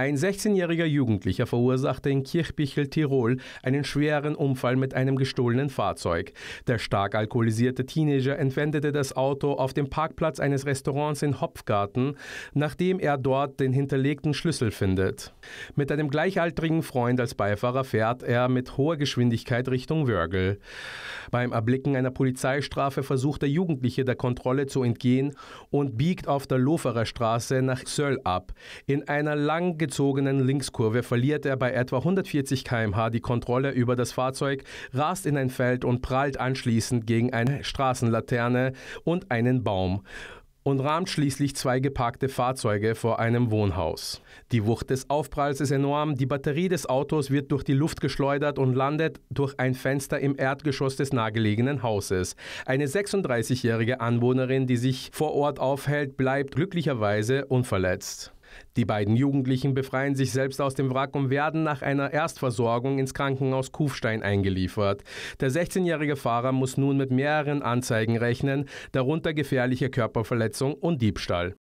Ein 16-jähriger Jugendlicher verursachte in Kirchbichel, Tirol, einen schweren Unfall mit einem gestohlenen Fahrzeug. Der stark alkoholisierte Teenager entwendete das Auto auf dem Parkplatz eines Restaurants in Hopfgarten, nachdem er dort den hinterlegten Schlüssel findet. Mit einem gleichaltrigen Freund als Beifahrer fährt er mit hoher Geschwindigkeit Richtung Wörgl. Beim Erblicken einer Polizeistrafe versucht der Jugendliche der Kontrolle zu entgehen und biegt auf der Loferer Straße nach Söll ab. In einer lang gezogenen Linkskurve verliert er bei etwa 140 km/h die Kontrolle über das Fahrzeug, rast in ein Feld und prallt anschließend gegen eine Straßenlaterne und einen Baum und rahmt schließlich zwei geparkte Fahrzeuge vor einem Wohnhaus. Die Wucht des Aufpralls ist enorm, die Batterie des Autos wird durch die Luft geschleudert und landet durch ein Fenster im Erdgeschoss des nahegelegenen Hauses. Eine 36-jährige Anwohnerin, die sich vor Ort aufhält, bleibt glücklicherweise unverletzt. Die beiden Jugendlichen befreien sich selbst aus dem Wrack und werden nach einer Erstversorgung ins Krankenhaus Kufstein eingeliefert. Der 16-jährige Fahrer muss nun mit mehreren Anzeigen rechnen, darunter gefährliche Körperverletzung und Diebstahl.